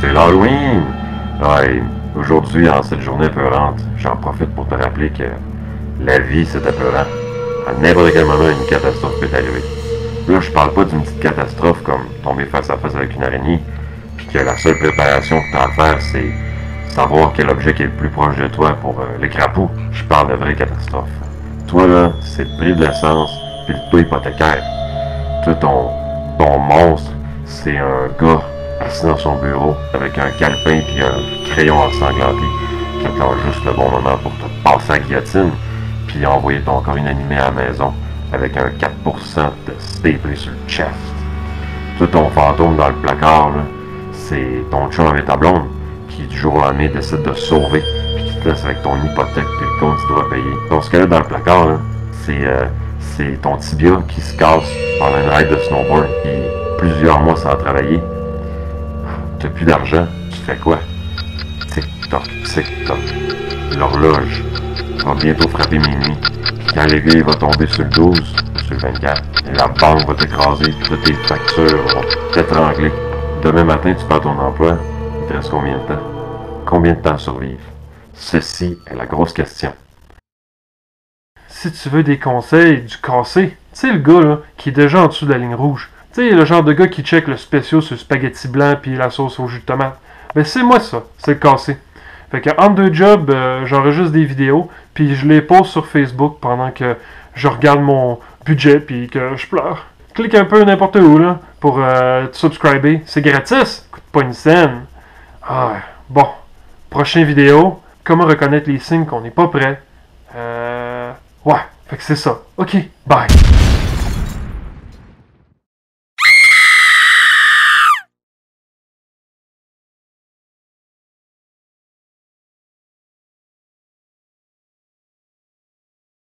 C'est l'Halloween! Aujourd'hui, en cette journée peurante, j'en profite pour te rappeler que la vie, c'est apeurant. À n'importe quel moment, une catastrophe peut arriver. Là, je parle pas d'une petite catastrophe comme tomber face à face avec une araignée, puis que la seule préparation que tu as à faire, c'est savoir quel objet qui est le plus proche de toi pour euh, les crapauds. Je parle de vraie catastrophe. Toi, là, c'est le prix de l'essence, puis le taux hypothécaire. Toi, ton, ton monstre, c'est un gars assis dans son bureau avec un calepin puis un crayon ensanglanté qui attend juste le bon moment pour te passer la guillotine puis envoyer ton corps inanimé à la maison avec un 4% de staplé sur le chest. Tout ton fantôme dans le placard, c'est ton chum avec ta blonde qui du jour au lendemain décide de sauver puis qui te laisse avec ton hypothèque puis le compte tu dois payer. Ton squelette dans le placard, euh, c'est ton tibia qui se casse pendant une ride de snowboard plusieurs mois sans travailler. T'as plus d'argent, tu fais quoi? Tic-toc, tic-toc. L'horloge va bientôt frapper minuit. Quand l'aiguille va tomber sur le 12, sur le 24, la banque va t'écraser, toutes tes factures vont t'étrangler. Demain matin, tu perds ton emploi. Il te reste combien de temps? Combien de temps survivre? Ceci est la grosse question. Si tu veux des conseils, du cassé, tu sais le gars là, qui est déjà en dessous de la ligne rouge. Tu sais, le genre de gars qui check le spécial sur le spaghetti blanc puis la sauce au jus de tomate. Ben c'est moi ça, c'est le cassé. Fait que entre deux jobs, euh, j'enregistre des vidéos, puis je les pose sur Facebook pendant que je regarde mon budget puis que je pleure. Clique un peu n'importe où là pour euh, te subscriber. C'est gratis, coûte pas une scène. Ah, bon. Prochaine vidéo, comment reconnaître les signes qu'on n'est pas prêt? Euh. Ouais, fait que c'est ça. Ok, bye.